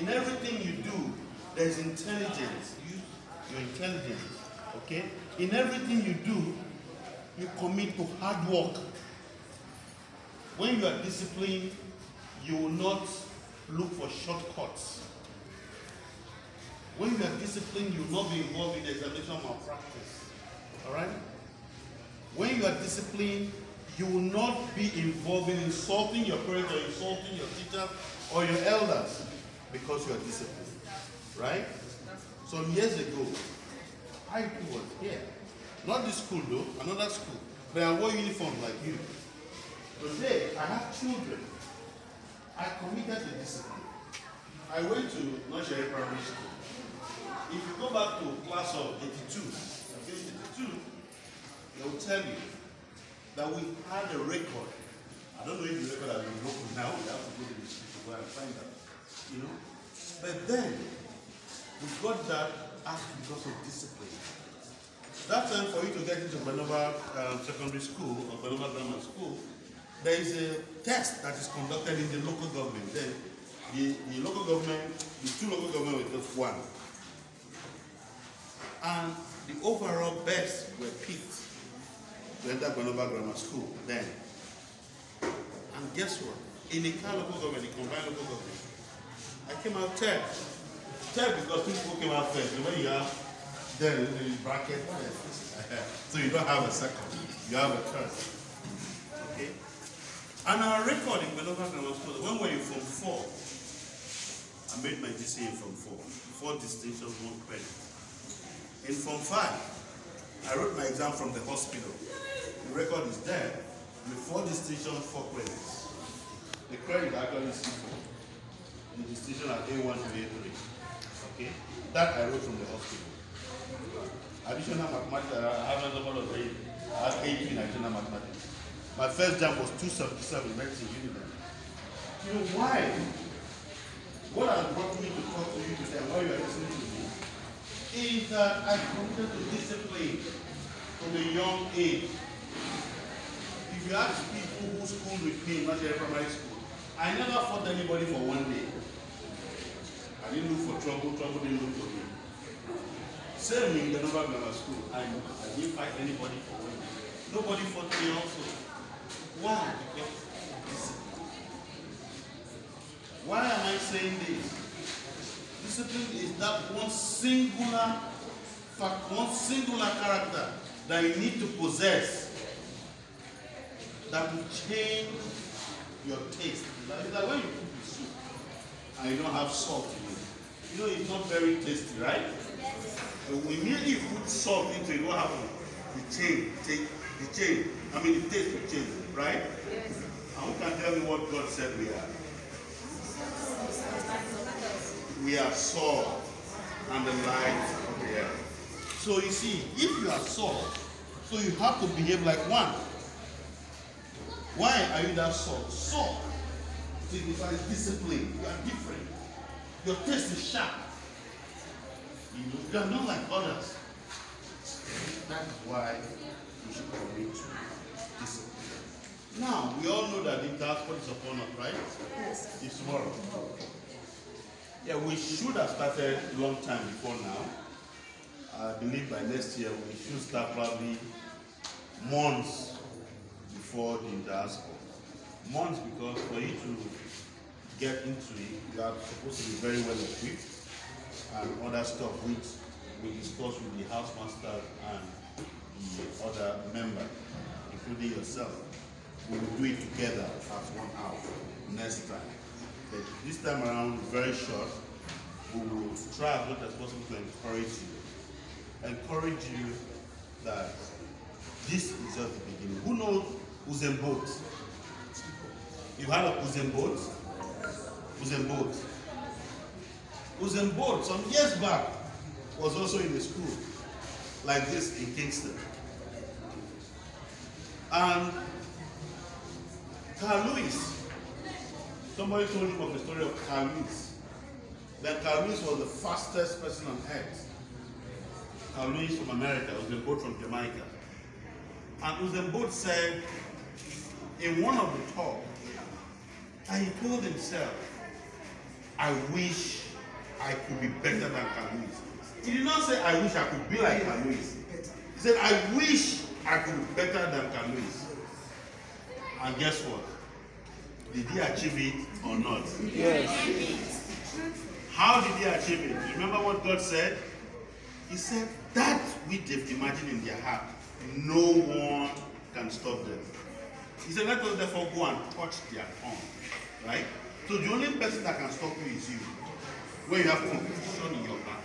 In everything you do, there's intelligence. Use your intelligence. Okay? In everything you do, you commit to hard work. When you are disciplined, you will not look for shortcuts. When you are disciplined, you will not be involved in examination malpractice. All right? When you are disciplined, you will not be involved in insulting your parents or insulting your teacher or your elders because you are disciplined. Right? Some years ago, I was here. Not this school though, another school. But I wore uniform like you. Today, I have children. I committed to discipline. I went to Nursery Primary School. If you go back to class of 82, I finished 82, they will tell you that we had a record. I don't know if the record has been broken now. We have to go to the school to go and find out. You know? But then, we got that act because of discipline. That time for you to get into Benova um, Secondary School or Benova Grammar School, there is a test that is conducted in the local government. Then the, the local government, the two local government were just one. And the overall best were picked to enter Benova Grammar School then. And guess what? In the local government, the combined local government, I came out third. Third because two people came out first. When you have there in the bracket, so you don't have a second, you have a third. Okay? And our record in Benova Grammar School, when we were in Form 4, I made my in Form 4. Four distinctions, one credit. In Form 5, I wrote my exam from the hospital. The record is there with four distinctions, four credits. The credit actually is equal. The distinction at A1 to A3. Okay? That I wrote from the hospital. Additional mathematics, I have a number of eight. I have 18 additional mathematics. My first jump was 277 medicine university. You know why? What has brought me to talk to you today, why you are listening to me, is that I committed to discipline from a young age. If you ask people who schooled with me in Nursery Primary School, I never fought anybody for one day. I didn't look for trouble, trouble didn't look for me. Same in Benova Grammar School, I, I didn't fight anybody for day. Nobody fought me also. Why? Because. Why am I saying this? Discipline is that one singular fact, one singular character that you need to possess that will change your taste. It's like when you cook the soup and you don't have salt in it. You know it's not very tasty, right? But when immediately put salt into it, what happens? The change, change, the change. I mean the taste will change, right? And who can tell me what God said we are? we are salt and the light of the earth. So you see, if you are salt, so you have to behave like one. Why are you that salt? Salt signifies discipline. You are different. Your taste is sharp. You, know, you are not like others. That is why you should commit to discipline. Now, we all know that the gospel is upon us, right? Yes. It's tomorrow. Yeah, we should have started a long time before now. I believe by next year we should start probably months before the diaspora. Months because for you to get into it, you are supposed to be very well equipped and other stuff which we discuss with the house master and the other member, including yourself. We will do it together as one house next time. But this time around, very short, we will try as much as possible to encourage you. Encourage you that this is just the beginning. Who knows Usain Bolt? You've heard of Usain Bolt, some years back, was also in a school like this in Kingston. And Carl Lewis, somebody told him of the story of Carl Lewis. That Carl Lewis was the fastest person on earth. Carl Lewis from America, Usain Bolt from Jamaica. And Usain Bolt said in one of the talks, and he told himself, I wish I could be better than Carl He did not say, I wish I could be like Lewis. He said, I wish I could be better than Carl And guess what? Did he achieve it or not? Yes. How did he achieve it? Remember what God said? He said, That which they've imagined in their heart, no one can stop them. He said, Let us therefore go and touch their tongue. Right? So the only person that can stop you is you. When you have confusion in your heart,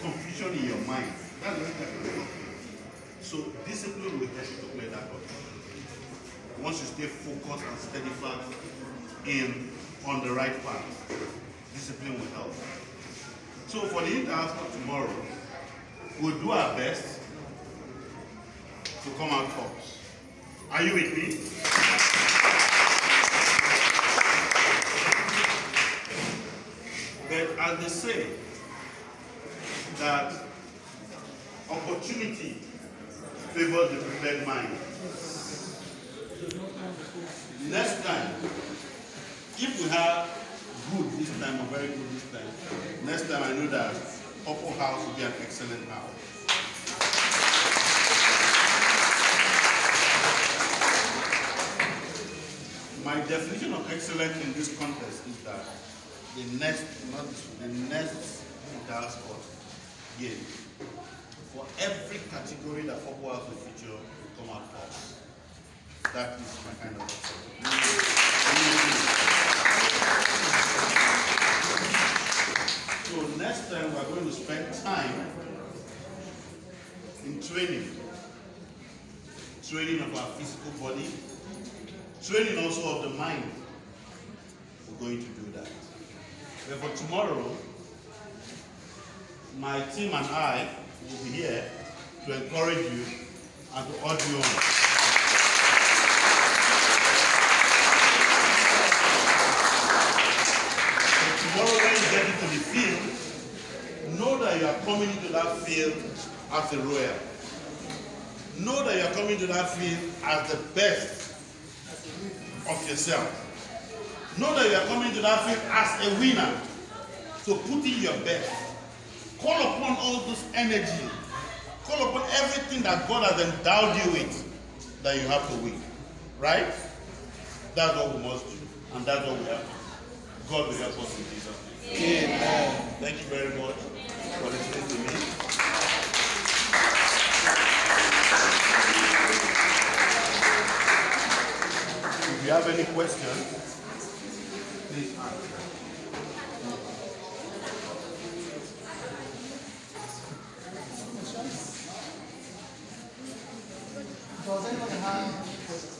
confusion in your mind, that's the only that can stop you. So discipline will help you to play that up. Once you stay focused and steadfast in on the right path, discipline will help. So for the interhouse tomorrow, we'll do our best to come out tops. Are you with me? As they say, that opportunity favors the prepared mind. Next time, if we have good this time or very good this time, next time I know that Purple House will be an excellent house. My definition of excellence in this contest is that the next, not the next sport game, for every category that Purple has will feature, will come out first. That is my kind of. So next time we're going to spend time in training. Training of our physical body, training also of the mind. We're going to do that. For tomorrow, my team and I will be here to encourage you and to urge you on. So tomorrow when you get into the field, know that you are coming into that field as a royal. Know that you are coming to that field as the best of yourself. Know that you are coming to that field as a winner. So put in your best. Call upon all this energy. Call upon everything that God has endowed you with that you have to win. Right? That's what we must do. And that's what we have to do. God will help us in Jesus' name. Amen. Thank you very much for listening to me. If you have any questions, please ask. Does anyone have questions?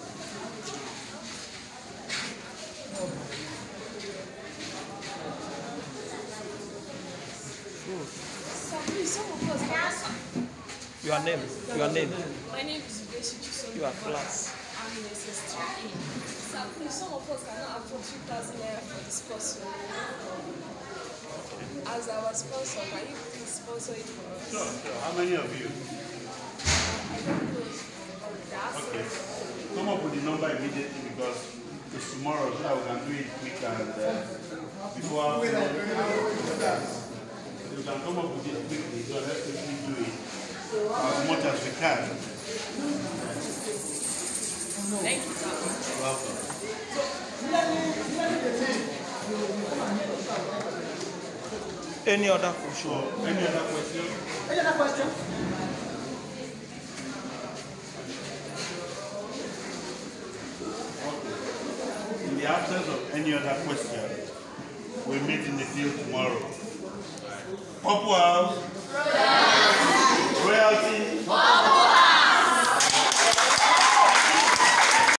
So please, some of us have Your name. Your name. My name is Chisom. Your class. I'm in SS3A. So please, some of us cannot afford 3,000 naira for the sponsor. As our sponsor, can you please sponsor it for us? Sure, sure. How many of you? I don't know. Okay. Come up with the number immediately because it's tomorrow so that we can do it quick and uh, before you can come up with it quickly so let's quickly do it as much as we can. Thank you, sir. You're welcome. Any other question? So, any other question? Any other question? In the absence of any other question, we meet in the field tomorrow. Purple House. Royalty.